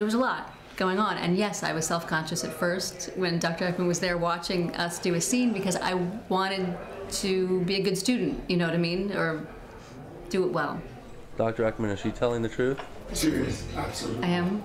There was a lot going on, and yes, I was self-conscious at first when Dr. Ekman was there watching us do a scene because I wanted to be a good student, you know what I mean, or do it well. Dr. Ekman, is she telling the truth? She is, absolutely. I am